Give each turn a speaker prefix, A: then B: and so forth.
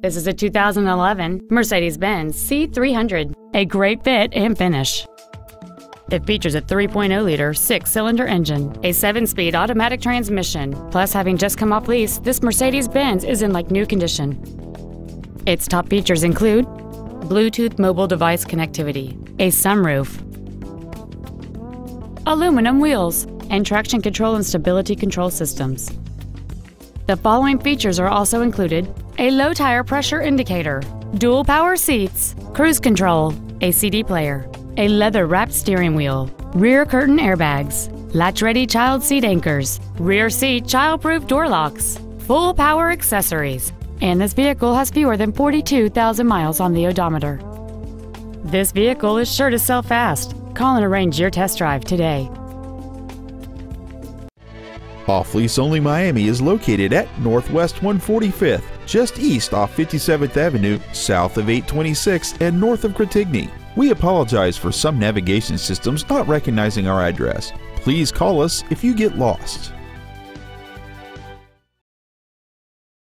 A: This is a 2011 Mercedes-Benz C300, a great fit and finish. It features a 3.0-liter six-cylinder engine, a seven-speed automatic transmission. Plus, having just come off lease, this Mercedes-Benz is in like new condition. Its top features include Bluetooth mobile device connectivity, a sunroof, aluminum wheels, and traction control and stability control systems. The following features are also included a low tire pressure indicator, dual power seats, cruise control, a CD player, a leather wrapped steering wheel, rear curtain airbags, latch ready child seat anchors, rear seat child proof door locks, full power accessories, and this vehicle has fewer than 42,000 miles on the odometer. This vehicle is sure to sell fast. Call and arrange your test drive today.
B: Off Lease Only Miami is located at Northwest 145th, just east off 57th Avenue, south of 826, and north of Gratigny. We apologize for some navigation systems not recognizing our address. Please call us if you get lost.